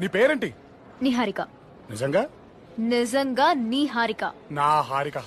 నీ పేరేంటి? నిహారిక. నిజంగా? నిజంగా నీ హారిక నా హారిక.